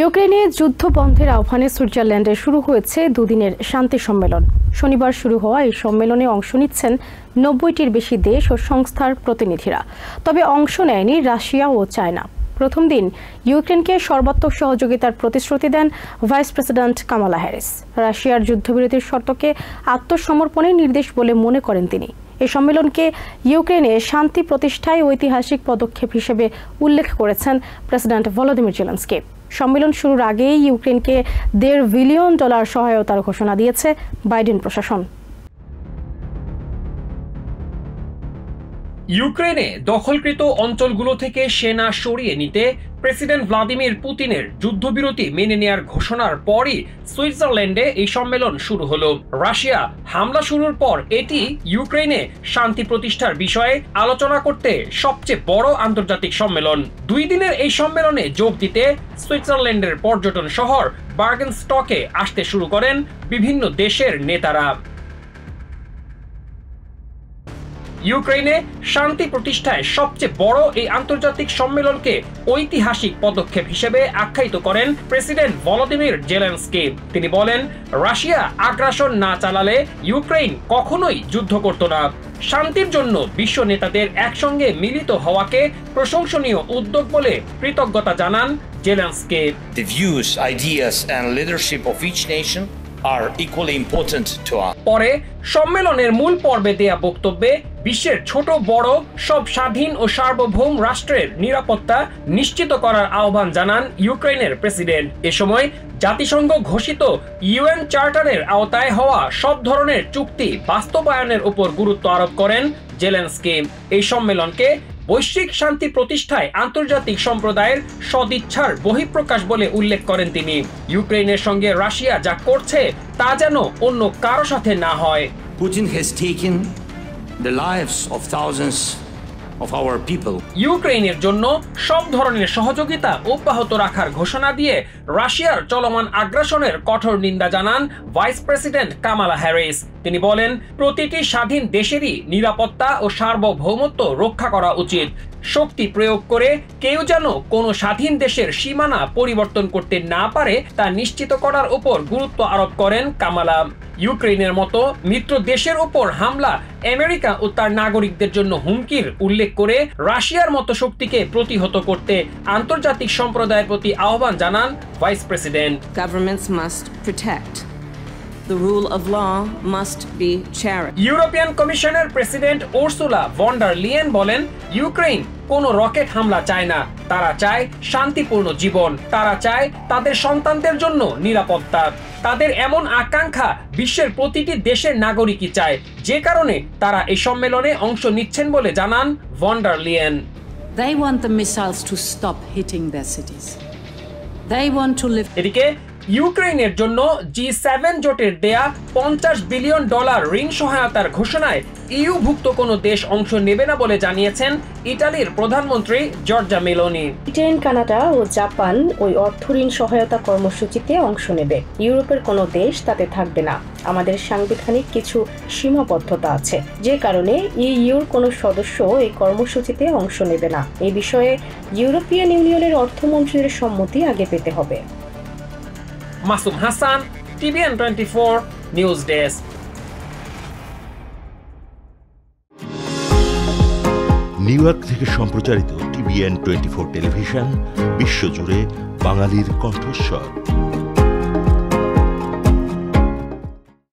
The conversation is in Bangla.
ইউক্রেনে যুদ্ধ বন্ধের আহ্বানে সুইজারল্যান্ডে শুরু হয়েছে দুদিনের শান্তি সম্মেলন। শনিবার শুরু হওয়া এই সম্মেলনে অংশ নিচ্ছেন নব্বইটির বেশি দেশ ও সংস্থার প্রতিনিধিরা। তবে অংশ নেয়নি রাশিয়া ও চায়না। প্রথম দিন ইউক্রেনকে সর্বাত্মক সহযোগিতার প্রতিশ্রুতি দেন ভাইস প্রেসিডেন্ট কামালা হ্যারিস। রাশিয়ার যুদ্ধবিরতির শর্তকে আত্মসমর্পণের নির্দেশ বলে মনে করেন তিনি। এই সম্মেলনকে ইউক্রেনে শান্তি প্রতিষ্ঠায় ঐতিহাসিক পদক্ষেপ হিসেবে উল্লেখ করেছেন প্রেসিডেন্ট ভলোদিমির জেলেন্সকি। সম্মেলন শুরুর আগেই ইউক্রেনকে দেড় বিলিয়ন ডলার সহায়তার ঘোষণা দিয়েছে বাইডেন প্রশাসন। ইউক্রেনে দখলকৃত অঞ্চলগুলো থেকে সেনা সরিয়ে নিতে প্রেসিডেন্ট ভ্লাদিমির পুতিনের যুদ্ধবিরতি মেনে নেয়ার ঘোষণার পরই সুইজারল্যান্ডে এই সম্মেলন শুরু হলো। রাশিয়া হামলা শুরুর পর এটি ইউক্রেনে শান্তি প্রতিষ্ঠার বিষয়ে আলোচনা করতে সবচেয়ে বড় আন্তর্জাতিক সম্মেলন। দুই দিনের এই সম্মেলনে যোগ দিতে সুইজারল্যান্ডের পর্যটন শহর বার্গেন স্টকে আসতে শুরু করেন বিভিন্ন দেশের নেতারা। ইউক্রেনে শান্তি প্রতিষ্ঠায় সবচেয়ে বড় এই আন্তর্জাতিক সম্মেলনকে ঐতিহাসিক পদক্ষেপ হিসেবে আখ্যায়িত করেন প্রেসিডেন্ট ভলোদিমির জেলেন্সকি। তিনি বলেন রাশিয়া আগ্রাসন না চালালে ইউক্রেন কখনোই যুদ্ধ করত না। শান্তির জন্য বিশ্ব নেতাদের একসঙ্গে মিলিত হওয়াকে প্রশংসনীয় উদ্যোগ বলে কৃতজ্ঞতা জানান Zelensky. The views, ideas, and leadership of each nation are equally important to us. পরে সম্মেলনের মূল পর্বে দেয়া বক্তব্যে বিশ্বের ছোট, বড়, সব স্বাধীন ও সার্বভৌম রাষ্ট্রের নিরাপত্তা নিশ্চিত করার আহ্বান জানান ইউক্রেনের প্রেসিডেন্ট এ সময় জাতিসংঘ ঘোষিত ইউএন চার্টারের আওতায় হওয়া সব ধরনের চুক্তি বাস্তবায়নের উপর গুরুত্ব আরোপ করেন জেলেন্সকি এই সম্মেলনকে বৈশ্বিক শান্তি প্রতিষ্ঠায় আন্তর্জাতিক সম্প্রদায়ের সদিচ্ছার বহিঃপ্রকাশ বলে উল্লেখ করেন তিনি। ইউক্রেনের সঙ্গে রাশিয়া যা করছে, তা যেন অন্য কারও সাথে না হয়। Putin has taken the lives of thousands of our people. ইউক্রেনের জন্য সব ধরনের সহযোগিতা অব্যাহত রাখার ঘোষণা দিয়ে রাশিয়ার চলমান আগ্রাসনের কঠোর নিন্দা জানান ভাইস প্রেসিডেন্ট কামালা হ্যারিস। তিনি বলেন, প্রতিটি স্বাধীন দেশেরই নিরাপত্তা ও সার্বভৌমত্ব রক্ষা করা উচিত। শক্তি প্রয়োগ করে কেউ যেন কোনো স্বাধীন দেশের সীমানা পরিবর্তন করতে না পারে তা নিশ্চিত করার উপর গুরুত্ব আরোপ করেন কামালা। ইউক্রেনের মতো মিত্র দেশের উপর হামলা, আমেরিকা ও তার নাগরিকদের জন্য হুমকির উল্লেখ করে রাশিয়ার মতো শক্তিকে প্রতিহত করতে আন্তর্জাতিক সম্প্রদায়ের প্রতি আহ্বান জানান vice president governments must protect. The rule of law must be cherished. European কমিশনের president Ursula von der Leyen বলেন ইউক্রেন কোনো রকেট হামলা চায় না তারা চায় শান্তিপূর্ণ জীবন তারা চায় তাদের সন্তানদের জন্য নিরাপত্তা তাদের এমন আকাঙ্ক্ষা বিশ্বের প্রতিটি দেশের নাগরিকই চায় যে কারণে তারা এই সম্মেলনে অংশ নিচ্ছেন বলে জানান von der Leyen They want the missiles to stop hitting their cities. They want to live. এদিকে ইউক্রেনের জন্য জি সেভেন জোটের দেয়া পঞ্চাশ বিলিয়ন ডলার ঋণ সহায়তার ঘোষণায় ইউভুক্ত কোনো দেশ অংশ নেবে না বলে জানিয়েছেন ইটালির প্রধানমন্ত্রী জর্জা মেলোনি। ব্রিটেন, কানাডা ও জাপান ওই অর্থ ঋণ সহায়তা কর্মসূচিতে অংশ নেবে। ইউরোপের কোনো দেশ তাতে থাকবে না। আমাদের সাংবিধানিক কিছু সীমাবদ্ধতা আছে। যে কারণে ইইউর কোনো সদস্য এই কর্মসূচিতে অংশ নেবে না। এ বিষয়ে ইউরোপিয়ান ইউনিয়নের অর্থমন্ত্রীর সম্মতি আগে পেতে হবে। Masum Hasan, TVN twenty four, news desk. New York থেকে সম্প্রচারিত টিভিএন টোয়েন্টি ফোর টেলিভিশন, বিশ্বজুড়ে বাঙালির কণ্ঠস্বর।